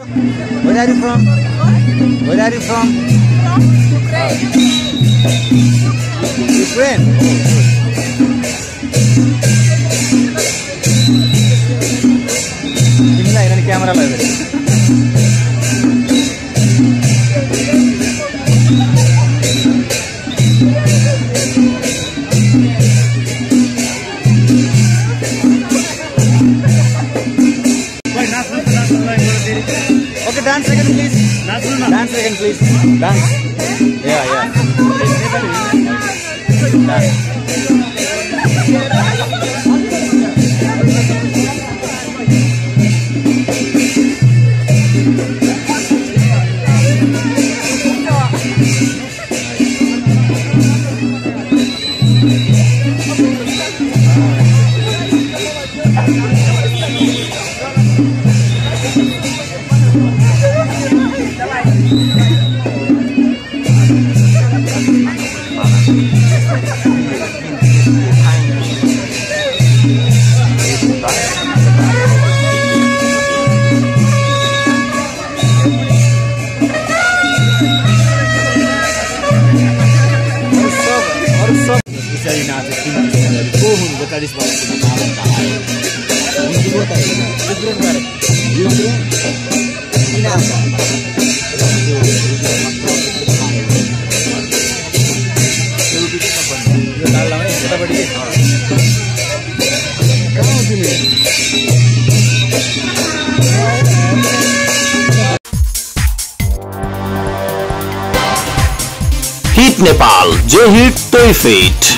Where are you from? Where are you from? Ukraine. ತಿಂಗಳ ನನ್ನ camera ಇದೆ Yeah. Kalinatipin Kuhun vokalis mga sinatawag tayo Hindi mo tayo Sobrang pare Yung Inasa Kamu hit Nepal जो hit तो ही fit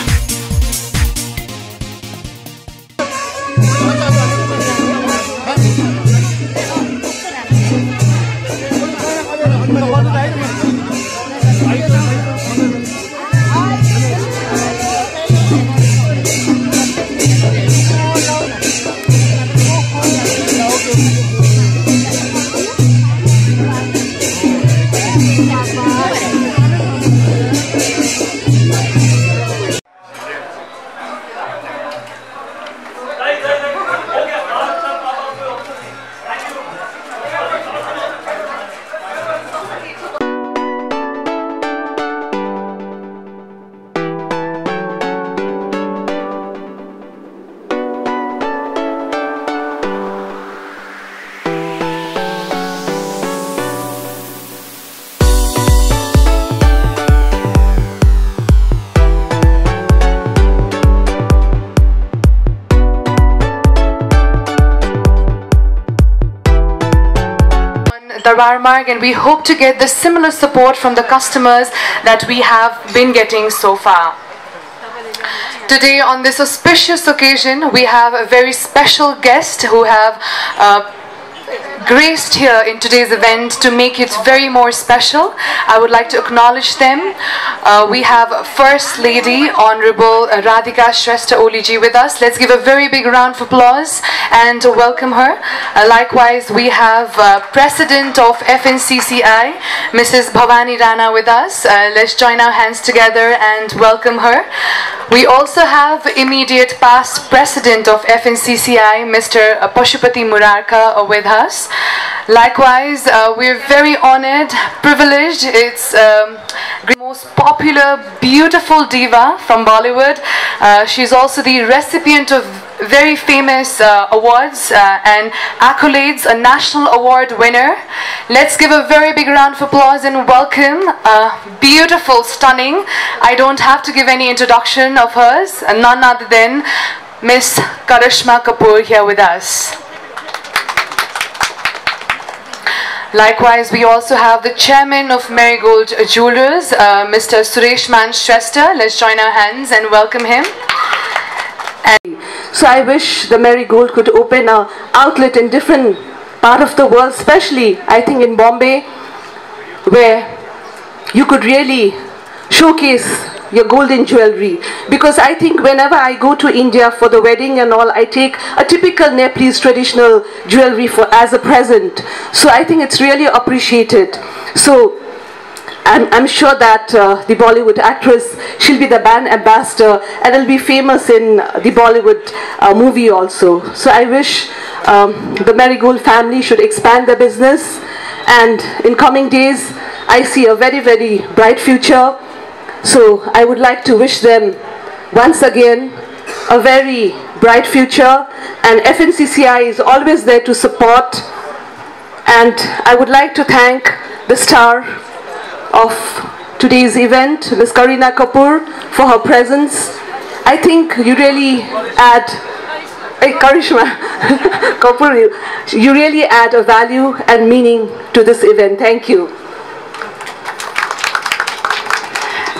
Marg and we hope to get the similar support from the customers that we have been getting so far. Today on this auspicious occasion we have a very special guest who have uh, graced here in today's event to make it very more special. I would like to acknowledge them. Uh, we have First Lady Honorable Radhika Shrestha Oliji with us. Let's give a very big round of applause and welcome her. Uh, likewise, we have uh, President of FNCCI, Mrs. Bhavani Rana with us. Uh, let's join our hands together and welcome her. We also have immediate past President of FNCCI, Mr. Pashupati Murarka uh, with us. Likewise, uh, we're very honored, privileged. It's um, the most popular, beautiful diva from Bollywood. Uh, she's also the recipient of very famous uh, awards uh, and accolades, a national award winner. Let's give a very big round of applause and welcome beautiful, stunning. I don't have to give any introduction of hers, none other than Miss Karishma Kapoor here with us. Likewise, we also have the chairman of Marigold Jewelers, uh, Mr. Suresh Man Shrestha. Let's join our hands and welcome him. So I wish the Marigold could open a outlet in different part of the world, especially I think in Bombay, where you could really showcase your golden jewelry. Because I think whenever I go to India for the wedding and all, I take a typical Nepalese traditional jewelry for as a present. So I think it's really appreciated. So I'm, I'm sure that uh, the Bollywood actress, she'll be the brand ambassador and will be famous in the Bollywood uh, movie also. So I wish um, the Marigold family should expand their business And in coming days, I see a very, very bright future. So I would like to wish them once again a very bright future. And FNCCI is always there to support. And I would like to thank the star of today's event, Ms. Karina Kapoor, for her presence. I think you really add, hey, Karishma Kapoor, you, you really add a value and meaning to this event. Thank you.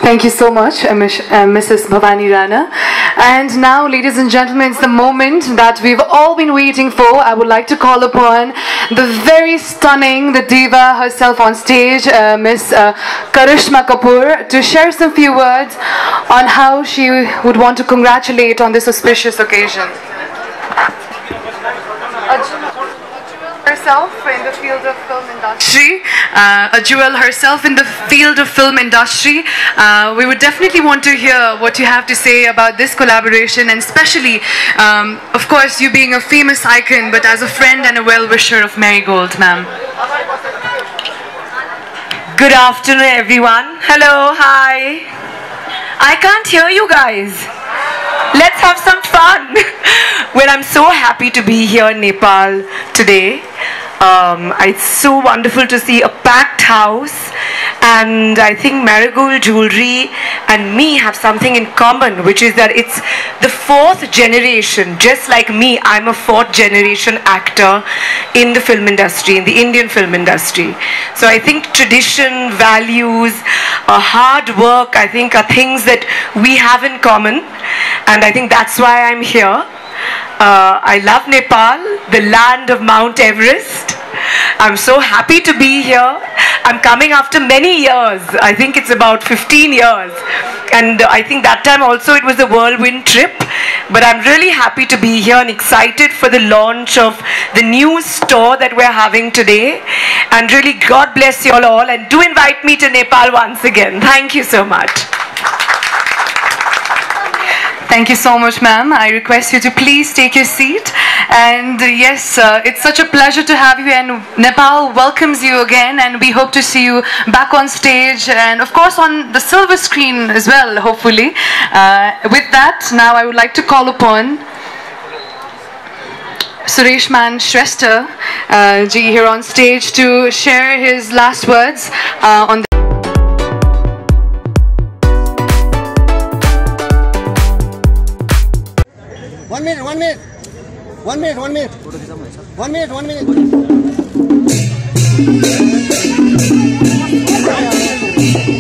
Thank you so much, uh, Miss- uh, Mrs. Bhavani Rana. And now, ladies and gentlemen, it's the moment that we've all been waiting for. I would like to call upon the very stunning, the diva herself on stage, uh, Miss uh, Karishma Kapoor, to share some few words on how she would want to congratulate on this auspicious occasion. Herself in the field of film industry, uh, a jewel herself in the field of film industry. Uh, we would definitely want to hear what you have to say about this collaboration, and especially, um, of course, you being a famous icon, but as a friend and a well-wisher of Marigold, ma'am. Good afternoon, everyone. Hello, hi. I can't hear you guys. Let's have some fun. well, I'm so happy to be here in Nepal today. Um, it's so wonderful to see a packed house, and I think Marigold Jewelry and me have something in common, which is that it's the fourth generation. Just like me, I'm a fourth generation actor in the film industry, in the Indian film industry. So I think tradition, values, uh, hard work, I think are things that we have in common, and I think that's why I'm here. Uh, I love Nepal, the land of Mount Everest. I'm so happy to be here. I'm coming after many years. I think it's about 15 years. And I think that time also it was a whirlwind trip. But I'm really happy to be here and excited for the launch of the new store that we're having today. And really, God bless you all. And do invite me to Nepal once again. Thank you so much. Thank you so much, ma'am. I request you to please take your seat. And uh, yes, uh, it's such a pleasure to have you, and Nepal welcomes you again. And we hope to see you back on stage, and of course on the silver screen as well. Hopefully. Uh, with that, now I would like to call upon. Suresh Man Shrestha uh, ji here on stage to share his last words uh, on One minute, one minute. One minute, one minute. One minute, one minute.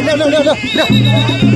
No, no, no, no, no.